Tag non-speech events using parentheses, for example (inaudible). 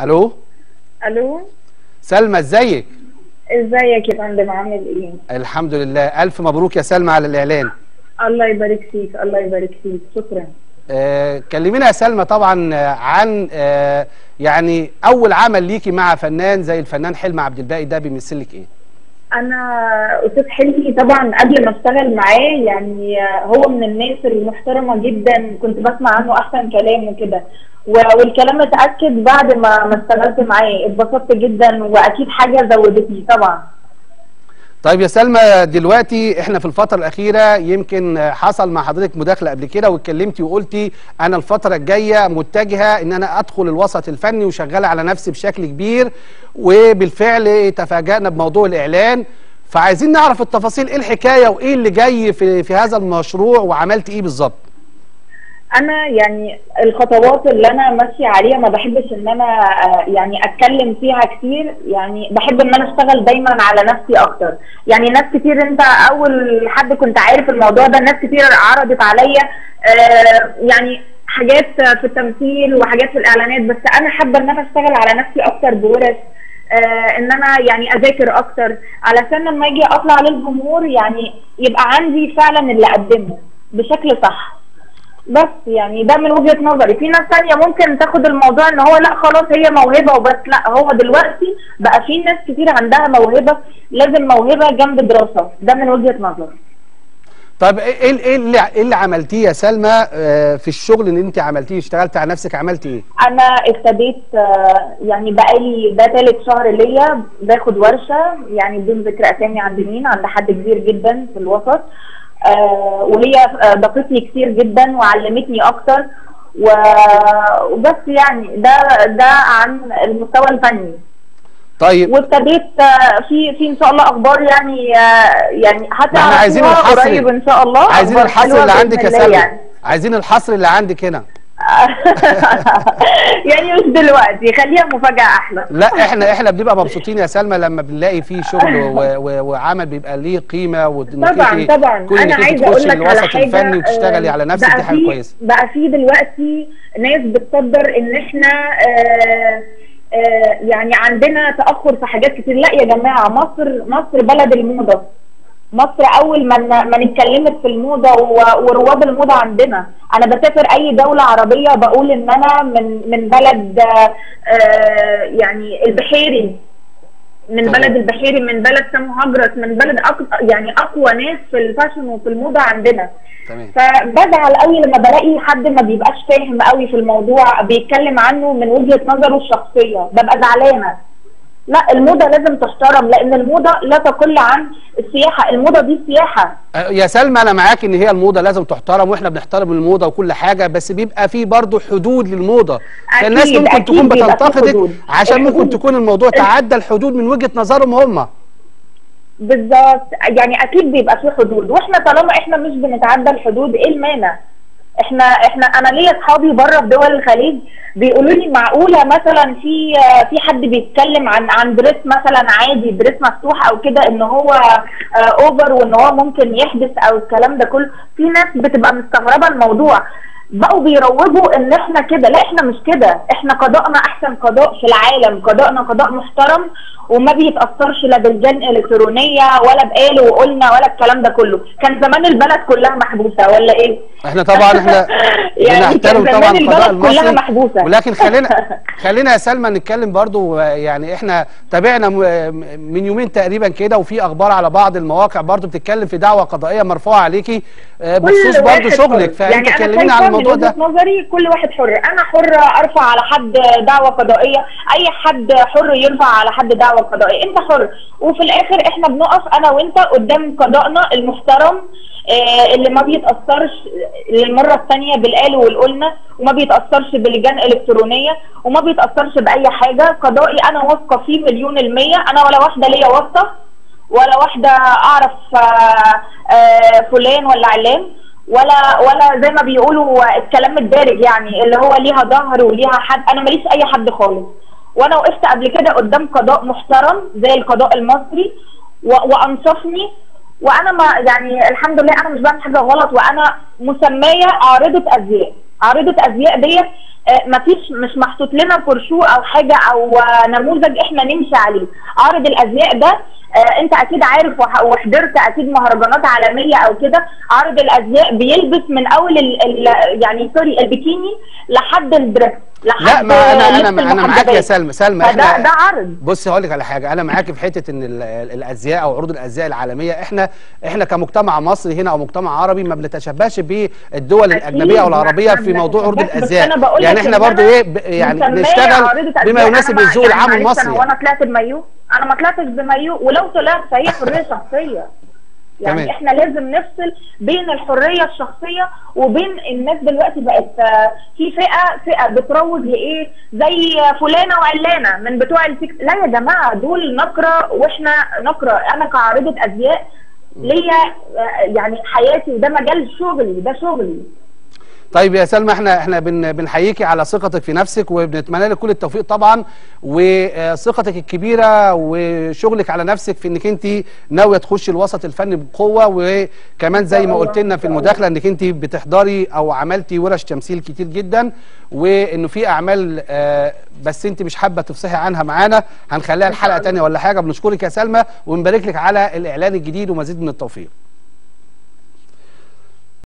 ألو؟ ألو؟ سلمى إزيك؟ إزيك يا فندم؟ عامل إيه؟ الحمد لله. ألف مبروك يا سلمى على الإعلان. الله يبارك فيك الله يبارك فيك. شكرا. آه كلمينا يا سلمى طبعا عن آه يعني أول عمل ليكي مع فنان زي الفنان حلمي عبد الباقي ده بيمثل لك إيه؟ أنا أستاذ حلمي طبعا قبل ما أشتغل معاه يعني هو من الناس المحترمة جدا كنت بسمع عنه أحسن كلام وكده. والكلام اتأكد بعد ما ما اشتغلت معاه. اتبسطت جدا وأكيد حاجة زودتني طبعا. طيب يا سلمى دلوقتي إحنا في الفترة الأخيرة يمكن حصل مع حضرتك مداخلة قبل كده واتكلمتي وقلتي أنا الفترة الجاية متجهة إن أنا أدخل الوسط الفني وشغالة على نفسي بشكل كبير وبالفعل تفاجأنا بموضوع الإعلان فعايزين نعرف التفاصيل إيه الحكاية وإيه اللي جاي في في هذا المشروع وعملت إيه بالظبط؟ أنا يعني الخطوات اللي أنا ماشية عليها ما بحبش إن أنا آه، يعني أتكلم فيها كتير. يعني بحب إن أنا أشتغل دايما على نفسي أكتر. يعني ناس كتير أنت أول حد كنت عارف الموضوع ده ناس كتير عرضت عليا آه، يعني حاجات في التمثيل وحاجات في الإعلانات. بس أنا حابة إن أنا أشتغل على نفسي أكتر بورش آه إن أنا يعني أذاكر أكتر. علشان لما أجي أطلع للجمهور يعني يبقى عندي فعلا اللي أقدمه بشكل صح. بس يعني ده من وجهة نظري. في ناس تانية ممكن تاخد الموضوع إن هو لأ خلاص هي موهبة وبس. لأ هو دلوقتي بقى في ناس كتير عندها موهبة لازم موهبة جنب دراسة. ده من وجهة نظري. طيب إيه إيه إيه اللي, إيه اللي عملتيه يا سلمى؟ آه، في الشغل اللي أنت عملتيه اشتغلت على نفسك عملت إيه؟ أنا ابتديت آه، يعني بقالي ده تالت شهر ليا باخد ورشة يعني بدون ذكر أسامي عند مين عند حد كبير جدا في الوسط. وهي آه، ضافتني كتير جدا وعلمتني أكتر. وبس يعني ده ده عن المستوى الفني. طيب. وابتديت آه، في في إن شاء الله أخبار يعني آه، يعني حتى إحنا عايزين الحصر قريب إن شاء الله. عايزين الحصر اللي عندك يا سلمى يعني. عايزين الحصر اللي عندك هنا. (laughs) يعني مش دلوقتي خليها مفاجأة أحلى. لا إحنا إحنا بنبقى مبسوطين يا سلمى لما بنلاقي فيه شغل وعمل بيبقى ليه قيمة طبعا انت- طبعا. كون أنا عايزة أقول لك على حاجة الفني وتشتغلي آه، على نفسك دي حاجة كويسة. بقى في دلوقتي ناس بتصدر إن إحنا آه، آه، يعني عندنا تأخر في حاجات كتير. لا يا جماعة مصر مصر بلد الموضة. مصر أول ما ما نتكلمت في الموضة ورواد الموضة عندنا. أنا بسافر أي دولة عربية بقول إن أنا من من بلد آه، يعني البحيري. من. بلد البحيري من بلد سمو هجرس من بلد أق... يعني أقوى ناس في الفاشن وفي الموضة عندنا. تمام. فبزعل قوي لما بلاقي حد ما بيبقاش فاهم قوي في الموضوع بيتكلم عنه من وجهة نظره الشخصية. ببقى زعلانة. لا الموضة لازم تحترم لأن الموضة لا تقل عن السياحة. الموضة دي سياحة. أه، يا سلمى أنا معاك إن هي الموضة لازم تحترم وإحنا بنحترم الموضة وكل حاجة بس بيبقى في برضه حدود للموضة. فالناس ممكن أكيد تكون بتنتقدك. عشان ممكن. تكون الموضوع تعدى الحدود من وجهة نظرهم هم. بالظبط. يعني أكيد بيبقى في حدود وإحنا طالما إحنا مش بنتعدى الحدود إيه المانع؟ إحنا إحنا أنا ليا اصحابي بره في دول الخليج بيقولوا لي معقولة مثلا في في حد بيتكلم عن عن dress مثلا عادي dress مفتوح أو كده إن هو آه، over وإن هو ممكن يحدث أو الكلام ده كله. في ناس بتبقى مستغربة الموضوع. بقوا بيروجوا إن إحنا كده. لا إحنا مش كده. إحنا قضاءنا أحسن قضاء في العالم. قضاءنا قضاء محترم وما بيتأثرش لا بالجن إلكترونية ولا بقاله وقلنا ولا الكلام ده كله. كان زمان البلد كلها محبوسة ولا إيه؟ إحنا طبعا إحنا (laughs) يعني بنحترم طبعا القضاء البلد كلها محبوسة. ولكن خلينا (laughs) خلينا يا سلمى نتكلم برضو يعني إحنا تابعنا من يومين تقريبا كده وفي أخبار على بعض المواقع برضو بتتكلم في دعوة قضائية مرفوعة عليكي. آه، بخصوص برضو شغلك. حر. فأنت يعني كلمينا عن شايفة الموضوع ده. نظري كل واحد حر. أنا حرة أرفع على حد دعوة قضائية. أي حد حر يرفع على حد دعوة قضائية. أنت حر. وفي الآخر إحنا بنقف أنا وأنت قدام قضائنا المحترم آه، اللي ما بيتأثرش للمرة الثانية بالقال والقلنا وما بيتأثرش باللجان الإلكترونية وما بيتأثرش بأي حاجة. قضائي أنا واثقة فيه مليون المية. أنا ولا واحدة ليا واسطة ولا واحدة أعرف آه، آه، فلان ولا علان. ولا ولا زي ما بيقولوا الكلام الدارج يعني اللي هو ليها ظهر وليها حد. أنا ماليش أي حد خالص. وأنا وقفت قبل كده قدام قضاء محترم زي القضاء المصري وأنصفني. وأنا ما يعني الحمد لله أنا مش بعمل حاجة غلط وأنا مسمية عارضه ازياء عارضه ازياء ديت مفيش مش محطوط لنا برشو أو حاجة أو آه، نموذج إحنا نمشي عليه. عرض الأزياء ده آه، أنت أكيد عارف وح- وحضرت أكيد مهرجانات عالمية أو كده. عرض الأزياء بيلبس من أول ال ال يعني sorry البيكيني لحد ال dress لحد لا ما أنا أنا أنا معاك يا. سلمى سلمى إحنا ده عرض بص هقول لك على حاجة. أنا معاك في حتة إن ال- ال- الأزياء أو عروض الأزياء العالمية إحنا إحنا كمجتمع مصري هنا أو مجتمع عربي ما بنتشبهش بالدول الأجنبية أو العربيه في موضوع عروض الأزياء. بقول يعني إحنا برضو إيه يعني مسمية نشتغل عارضة بما. يناسب الذوق العام يعني المصري. وأنا طلعت بمايو. أنا ما طلعتش بمايو ولو طلعت فهي (laughs) حرية شخصية. يعني تمام. إحنا لازم نفصل بين الحرية الشخصية وبين الناس دلوقتي بقت آه، في فئة فئة بتروج لإيه؟ زي فلانة وعلانة من بتوع التيك لا يا جماعة دول نقرة وإحنا نقرة. أنا كعارضه أزياء ليا آه، يعني حياتي وده مجال شغلي ده شغلي. طيب يا سلمى إحنا إحنا بن بنحييكي على ثقتك في نفسك وبنتمنى لك كل التوفيق طبعا وثقتك الكبيرة وشغلك على نفسك في انك انت ناوية تخشي الوسط الفني بقوة وكمان زي ما قلت لنا في المداخلة انك انت بتحضري أو عملتي ورش تمثيل كتير جدا وانه في اعمال آه، بس انت مش حابة تفصحي عنها معانا. هنخليها الحلقة تانية ولا حاجة. بنشكرك يا سلمى ونبارك لك على الإعلان الجديد ومزيد من التوفيق.